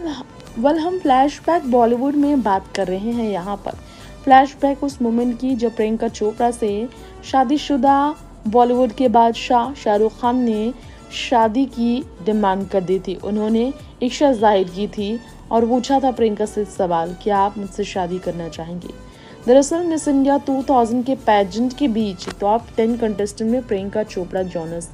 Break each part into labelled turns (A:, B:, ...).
A: Well हम flashback Bollywood में बात कर रहे हैं यहाँ पर। फ्लैशबैक उस मोमेंट की जब प्रियंका चोपड़ा से शादीशुदा बॉलीवुड के बादशाह शाहरुख खान ने शादी की डिमांड कर दी थी। उन्होंने इच्छा ज़ाहिर की थी और पूछा था प्रियंका से सवाल, क्या आप मुझसे शादी करना चाहेंगे? दरअसल, मिस इंडिया 2000 के पैजेंट के बीच टॉप 10 कंटेस्टेंट में प्रियंका चोपड़ा जॉनस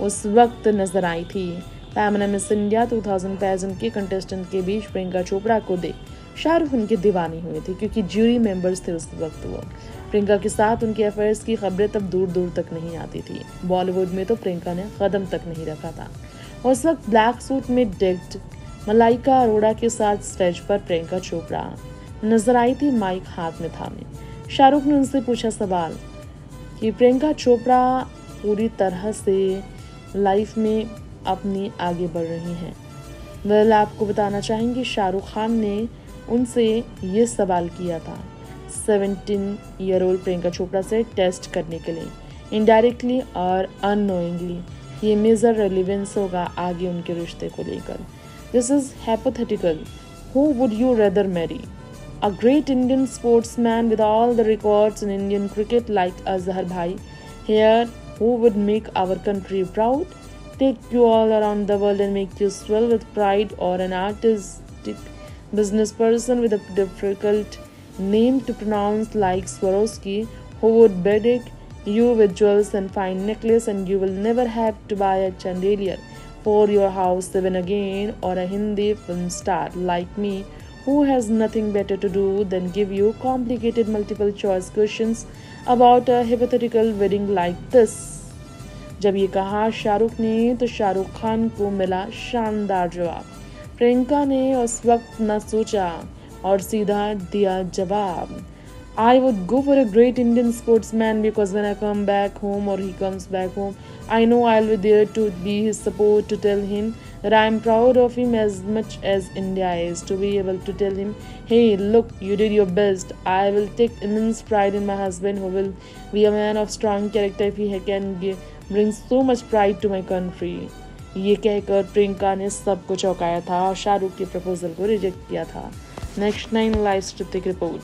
A: उस वक्त नज़र आई थी। पैमना मिस इंडिया 2000 पैजेंट के कंटेस्टेंट के बीच प्रियंका चोपड़ा को देख शाहरुख उनके दीवानी हुए थे क्योंकि ज्यूरी मेंबर्स थे उस वक्त वो। प्रियंका के साथ उनके अफेयर्स की खबरें तब दूर दूर तक नहीं आती थी। बॉलीवुड में तो प्रियंका ने कदम तक नहीं रखा था। उस वक्त ब्लैक सूट में डेक्ड मलाइका अरोड़ा के साथ स्टेज पर प्रियंका चोपड़ा नज़र आई थी माइक हाथ में थामे। शाहरुख ने उनसे पूछा सवाल कि प्रियंका चोपड़ा पूरी तरह से लाइफ में अपनी आगे बढ़ रही हैं। वेल आपको बताना चाहेंगे शाहरुख खान ने उनसे ये सवाल किया था। 17 ईयर ओल्ड प्रियंका चोपड़ा से टेस्ट करने के लिए इनडायरेक्टली और अनोइंगली ये मेजर रेलिवेंस होगा आगे उनके रिश्ते को लेकर। This is hypothetical who would you rather marry a great Indian sportsman with all the records in Indian cricket like Azhar bhai here who would make our country proud, take you all around the world and make you swell with pride or an artistic business person with a difficult name to pronounce like Swarovski who would bedeck you with jewels and fine necklace and you will never have to buy a chandelier for your house even again or a Hindi film star like me who has nothing better to do than give you complicated multiple choice questions about a hypothetical wedding like this जब ये कहा शाहरुख ने तो शाहरुख खान को मिला शानदार जवाब। प्रियंका ने उस वक्त न सोचा और सीधा दिया जवाब। I would go for a great Indian sportsman because when I come back home और he comes back home I know I will there to be his support to tell him that I am proud of him as much as India is to be able to tell him hey look you did your best I will take immense pride in my husband who man of strong character if you can bring so much pride to my country ये कहकर प्रियंका ने सबको चौंकाया था और शाहरुख के proposal को reject किया था। Next nine live report.